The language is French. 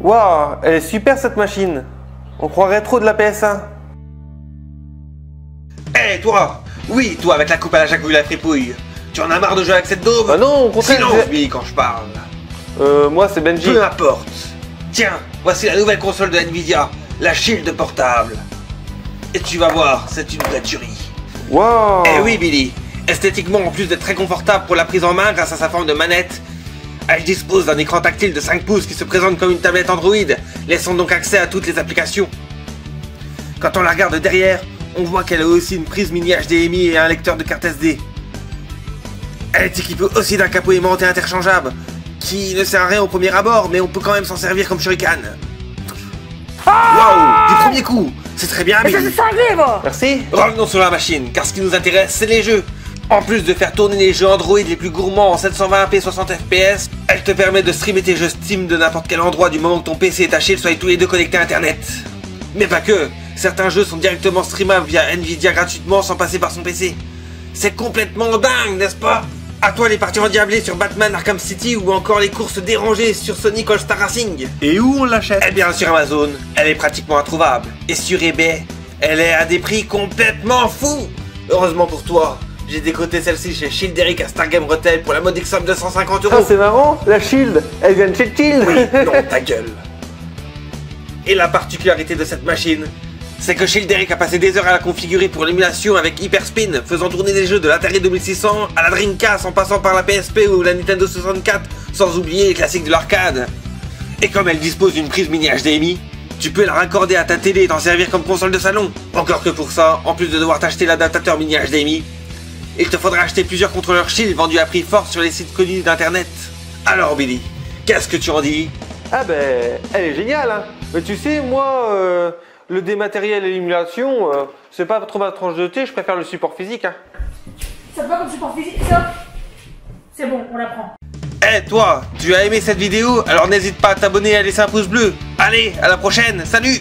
Waouh, elle est super cette machine. On croirait trop de la PS1. Hé, toi Oui, toi avec la coupe à la jacouille la fripouille. Tu en as marre de jouer avec cette daube Bah non, au contraire. Silence, Billy, quand je parle. Euh, moi c'est Benji. Peu importe. Tiens, voici la nouvelle console de Nvidia, la Shield portable. Et tu vas voir, c'est une vraie tuerie. Waouh. Eh oui, Billy. Esthétiquement, en plus d'être très confortable pour la prise en main grâce à sa forme de manette, elle dispose d'un écran tactile de 5 pouces qui se présente comme une tablette Android, laissant donc accès à toutes les applications. Quand on la regarde derrière, on voit qu'elle a aussi une prise mini HDMI et un lecteur de carte SD. Elle est équipée aussi d'un capot aimanté interchangeable, qui ne sert à rien au premier abord, mais on peut quand même s'en servir comme shuriken. Waouh Du premier coup C'est très bien, Mais ça Billy c'est cinglé, moi Merci. Revenons sur la machine, car ce qui nous intéresse, c'est les jeux. En plus de faire tourner les jeux Android les plus gourmands en 720p 60 fps, elle te permet de streamer tes jeux Steam de n'importe quel endroit du moment que ton PC est taché, soyez tous les deux connectés à Internet. Mais pas que, certains jeux sont directement streamables via Nvidia gratuitement sans passer par son PC. C'est complètement dingue, n'est-ce pas? À toi les parties endiablées sur Batman Arkham City ou encore les courses dérangées sur Sonic All Star Racing. Et où on l'achète? Eh bien, sur Amazon, elle est pratiquement introuvable. Et sur eBay, elle est à des prix complètement fous. Heureusement pour toi, j'ai décoté celle-ci chez Schilderic à Stargame Retail pour la modique somme de 150 Ah euros. c'est marrant, la Shield, elle vient de chez Shield. Oui, non, ta gueule. Et la particularité de cette machine, c'est que Schilderic a passé des heures à la configurer pour l'émulation avec Hyperspin, faisant tourner des jeux de l'Atari 2600 à la Dreamcast en passant par la PSP ou la Nintendo 64, sans oublier les classiques de l'arcade. Et comme elle dispose d'une prise mini HDMI, tu peux la raccorder à ta télé et t'en servir comme console de salon. Encore que pour ça, en plus de devoir t'acheter l'adaptateur mini HDMI, il te faudra acheter plusieurs contrôleurs Shield vendus à prix fort sur les sites connus d'internet. Alors Billy, qu'est-ce que tu en dis? Ah ben, elle est géniale, hein. Mais tu sais, moi, euh, le dématériel et l'émulation, euh, c'est pas trop ma tranche de thé, je préfère le support physique, hein. Ça te va comme support physique, ça? C'est bon, on la prend. Eh toi, tu as aimé cette vidéo? Alors n'hésite pas à t'abonner et à laisser un pouce bleu. Allez, à la prochaine, salut